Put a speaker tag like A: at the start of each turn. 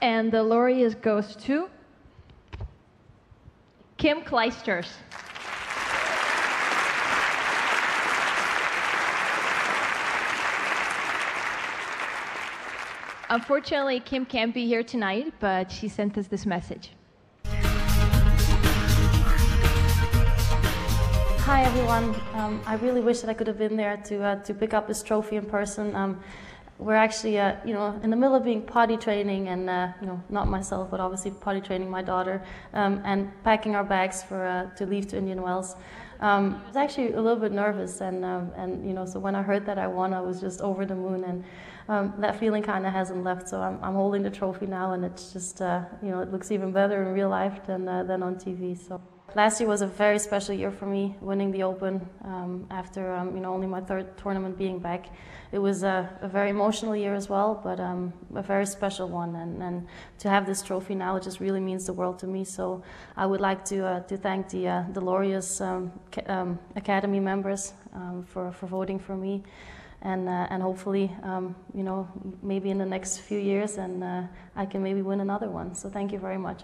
A: And the Laureus goes to Kim Clijsters. Unfortunately, Kim can't be here tonight, but she sent us this message.
B: Hi everyone. Um, I really wish that I could have been there to uh, to pick up this trophy in person. Um, we're actually, uh, you know, in the middle of being potty training, and uh, you know, not myself, but obviously potty training my daughter, um, and packing our bags for uh, to leave to Indian Wells. Um, I was actually a little bit nervous, and um, and you know, so when I heard that I won, I was just over the moon, and um, that feeling kind of hasn't left. So I'm, I'm holding the trophy now, and it's just, uh, you know, it looks even better in real life than uh, than on TV. So. Last year was a very special year for me, winning the Open um, after um, you know only my third tournament being back. It was a, a very emotional year as well, but um, a very special one. And, and, to have this trophy now, it just really means the world to me. So I would like to uh, to thank the uh, the Laureus um, um, Academy members um, for for voting for me. And, uh, and hopefully, you know, maybe in the next few years, and uh, I can maybe win another one. So thank you very much.